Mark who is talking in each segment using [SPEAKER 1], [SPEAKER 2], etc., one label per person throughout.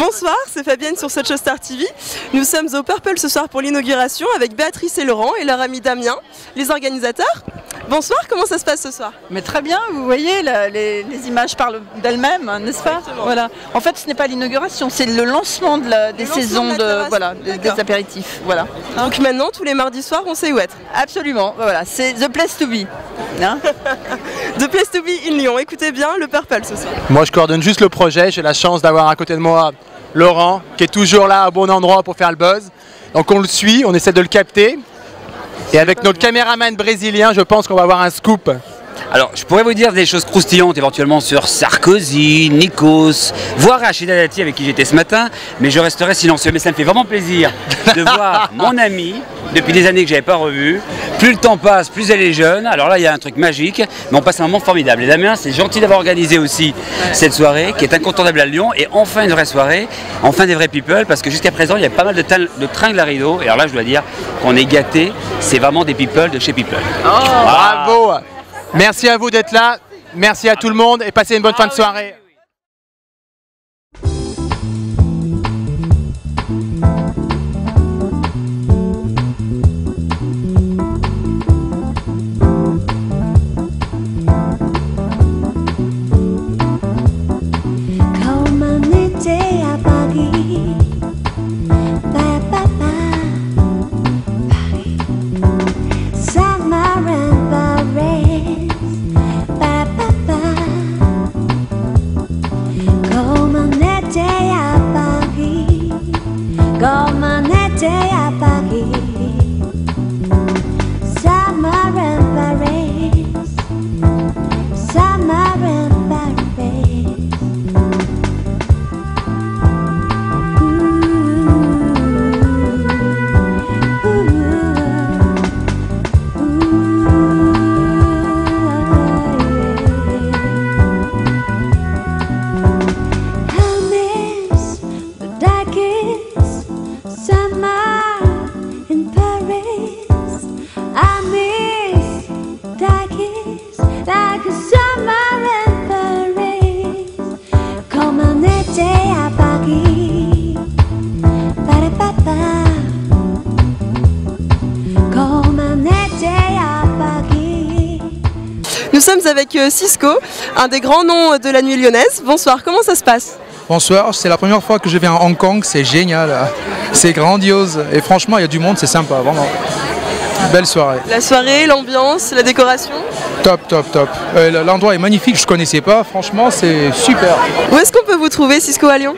[SPEAKER 1] Bonsoir, c'est Fabienne sur Star TV. Nous sommes au Purple ce soir pour l'inauguration avec Béatrice et Laurent et leur ami Damien, les organisateurs. Bonsoir, comment ça se passe ce soir
[SPEAKER 2] Mais très bien, vous voyez, les, images parlent d'elles-mêmes, n'est-ce pas Voilà. En fait, ce n'est pas l'inauguration, c'est le lancement des saisons de, voilà, des, apéritifs. Voilà.
[SPEAKER 1] Donc maintenant, tous les mardis soirs, on sait où être.
[SPEAKER 2] Absolument. Voilà, c'est the place to be.
[SPEAKER 1] Hein the place to be in Lyon. Écoutez bien, le Purple ce soir.
[SPEAKER 3] Moi, je coordonne juste le projet. J'ai la chance d'avoir à côté de moi Laurent, qui est toujours là au bon endroit pour faire le buzz. Donc on le suit, on essaie de le capter. Et avec notre caméraman brésilien, je pense qu'on va avoir un scoop.
[SPEAKER 4] Alors, je pourrais vous dire des choses croustillantes éventuellement sur Sarkozy, Nikos, voire Rachida Dati avec qui j'étais ce matin, mais je resterai silencieux. Mais ça me fait vraiment plaisir de voir mon ami, depuis des années que je n'avais pas revu. Plus le temps passe, plus elle est jeune. Alors là, il y a un truc magique, mais on passe un moment formidable. Et Damien, c'est gentil d'avoir organisé aussi cette soirée qui est incontournable à Lyon et enfin une vraie soirée, enfin des vrais people, parce que jusqu'à présent, il y a pas mal de, de tringles à rideau. Et alors là, je dois dire qu'on est gâté. C'est vraiment des people de chez People.
[SPEAKER 3] Oh, bravo Merci à vous d'être là. Merci à tout le monde et passez une bonne fin de soirée.
[SPEAKER 1] 것만 해제야 Nous sommes avec euh, Cisco, un des grands noms de la nuit lyonnaise. Bonsoir, comment ça se passe?
[SPEAKER 5] Bonsoir, c'est la première fois que je viens à Hong Kong, c'est génial, c'est grandiose et franchement il y a du monde, c'est sympa, vraiment. Belle soirée.
[SPEAKER 1] La soirée, l'ambiance, la décoration
[SPEAKER 5] Top, top, top. Euh, l'endroit est magnifique, je ne connaissais pas, franchement c'est super.
[SPEAKER 1] Où est-ce qu'on peut vous trouver Cisco à Lyon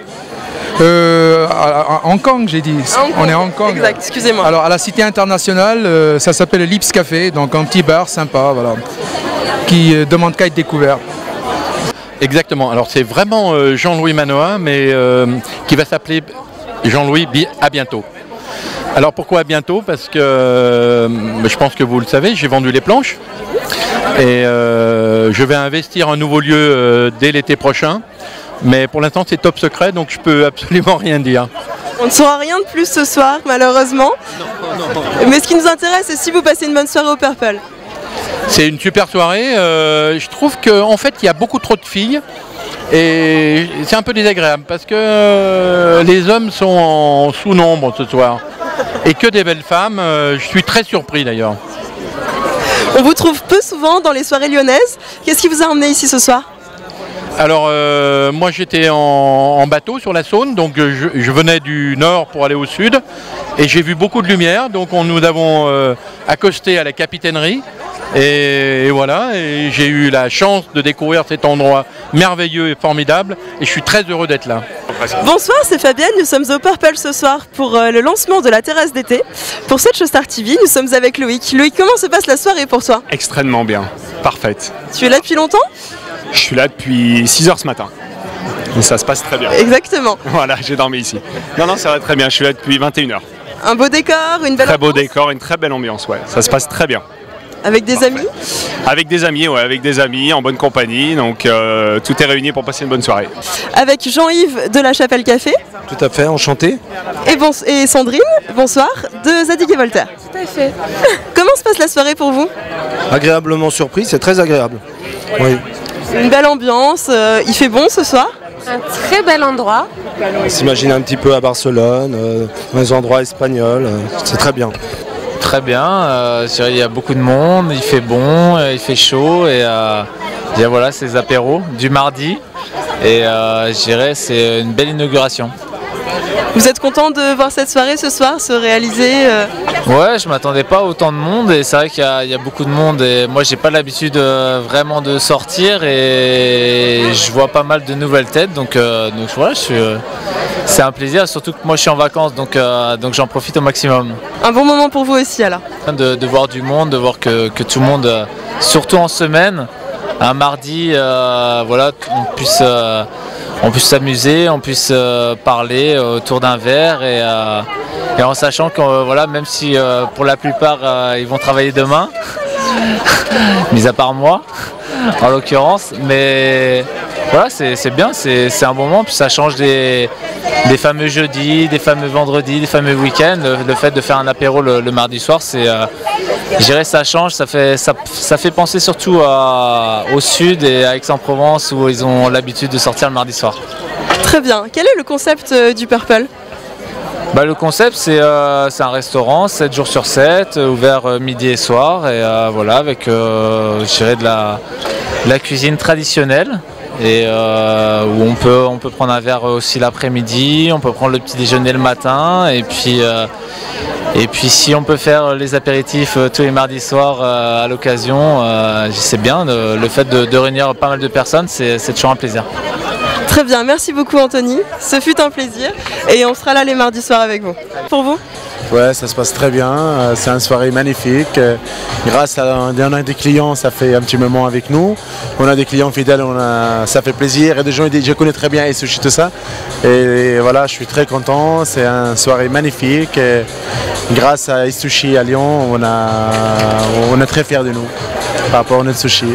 [SPEAKER 5] euh, à, Hong Kong, j'ai dit. On est à Hong Kong.
[SPEAKER 1] Exact, excusez-moi.
[SPEAKER 5] Alors, à la Cité internationale, euh, ça s'appelle Lips Café, donc un petit bar sympa, voilà, qui euh, demande qu'à être découvert.
[SPEAKER 6] Exactement. Alors, c'est vraiment euh, Jean-Louis Manoa, mais qui va s'appeler Jean-Louis à bientôt. Alors, pourquoi à bientôt? Parce que je pense que vous le savez, j'ai vendu les planches. Et je vais investir un nouveau lieu dès l'été prochain. Mais pour l'instant, c'est top secret, donc je peux absolument rien dire.
[SPEAKER 1] On ne saura rien de plus ce soir, malheureusement. Mais ce qui nous intéresse, c'est si vous passez une bonne soirée au Purple.
[SPEAKER 6] C'est une super soirée. Euh, je trouve qu'en fait, il y a beaucoup trop de filles. Et c'est un peu désagréable parce que euh, les hommes sont en sous-nombre ce soir. Et que des belles femmes. Euh, je suis très surpris d'ailleurs.
[SPEAKER 1] On vous trouve peu souvent dans les soirées lyonnaises. Qu'est-ce qui vous a emmené ici ce soir?
[SPEAKER 6] Alors euh, moi j'étais en, bateau sur la Saône, donc je, venais du nord pour aller au sud et j'ai vu beaucoup de lumière, donc on, nous avons euh, accosté à la capitainerie et, voilà, et j'ai eu la chance de découvrir cet endroit merveilleux et formidable et je suis très heureux d'être là.
[SPEAKER 1] Bonsoir, c'est Fabienne, nous sommes au Purple ce soir pour le lancement de la terrasse d'été. Pour cette Star TV, nous sommes avec Loïc. Loïc, comment se passe la soirée pour toi?
[SPEAKER 7] Extrêmement bien, parfaite.
[SPEAKER 1] Tu es là depuis longtemps?
[SPEAKER 7] Je suis là depuis 6 heures ce matin. Et ça se passe très bien.
[SPEAKER 1] Exactement.
[SPEAKER 7] Voilà, j'ai dormi ici. Non, non, ça va très bien. Je suis là depuis 21 heures.
[SPEAKER 1] Un beau décor, une belle
[SPEAKER 7] Très beau décor, une très belle ambiance, ouais. Ça se passe très bien.
[SPEAKER 1] Avec des amis
[SPEAKER 7] Avec des amis, ouais, avec des amis, en bonne compagnie. Donc euh, tout est réuni pour passer une bonne soirée.
[SPEAKER 1] Avec Jean-Yves de la Chapelle Café.
[SPEAKER 8] Tout à fait, enchanté.
[SPEAKER 1] Et, bon, et Sandrine, bonsoir, de Zadig et Voltaire.
[SPEAKER 9] Tout à fait.
[SPEAKER 1] Comment se passe la soirée pour vous?
[SPEAKER 8] Agréablement surpris, c'est très agréable. Oui.
[SPEAKER 1] Une belle ambiance, euh, il fait bon ce soir?
[SPEAKER 8] Un très bel endroit.
[SPEAKER 9] On s'imagine un petit peu à Barcelone, euh, dans les endroits espagnols, euh, c'est très bien.
[SPEAKER 10] Très bien, euh, il y a beaucoup de monde, il fait bon, euh, il fait chaud et, euh, et voilà, les apéros du mardi et euh, je dirais c'est une belle inauguration.
[SPEAKER 1] Vous êtes content de voir cette soirée ce soir se réaliser
[SPEAKER 10] Ouais, je m'attendais pas à autant de monde et c'est vrai qu'il y, a- il y a beaucoup de monde et moi j'ai pas l'habitude vraiment de sortir et je vois pas mal de nouvelles têtes donc, donc voilà, je suis, c'est un plaisir surtout que moi je suis en vacances donc, euh, donc j'en profite au maximum.
[SPEAKER 1] Un bon moment pour vous aussi alors.
[SPEAKER 10] De, de voir du monde, de voir que, que tout le monde, euh, surtout en semaine, un mardi, euh, voilà, on puisse, on puisse s'amuser, on puisse parler autour d'un verre et, et en sachant que voilà, même si pour la plupart ils vont travailler demain, mis à part moi en l'occurrence, mais voilà, c'est bien, c'est un bon moment, puis ça change des, des fameux jeudis, des fameux vendredis, des fameux week-ends. Le, le fait de faire un apéro le, le mardi soir, c'est, euh, je dirais, ça change, ça fait, ça, ça fait penser surtout à- au sud et à Aix-en-Provence où ils ont l'habitude de sortir le mardi soir.
[SPEAKER 1] Très bien. Quel est le concept euh, du Purple?
[SPEAKER 10] Bah, le concept, c'est euh, un restaurant 7 jours sur 7, euh, ouvert euh, midi et soir, et euh, voilà, avec la, de la cuisine traditionnelle. Et euh, où on peut, on peut prendre un verre aussi l'après-midi, on peut prendre le petit déjeuner le matin, et puis, euh, et puis si on peut faire les apéritifs euh, tous les mardis soirs à l'occasion, c'est bien. Le, fait de, de réunir pas mal de personnes, c'est toujours un plaisir.
[SPEAKER 1] Très bien, merci beaucoup Anthony. Ce fut un plaisir et on sera là les mardis soirs avec vous. Pour vous?
[SPEAKER 11] Ouais, ça se passe très bien. euh, C'est une soirée magnifique. euh, Grâce à on a des clients, ça fait un petit moment avec nous. On a des clients fidèles, on a, ça fait plaisir. Et des gens, je connais très bien et sushi tout ça. Et, voilà, je suis très content. C'est une soirée magnifique. grâce à Sushi à Lyon, on, a, on est très fiers de nous par rapport à notre sushi.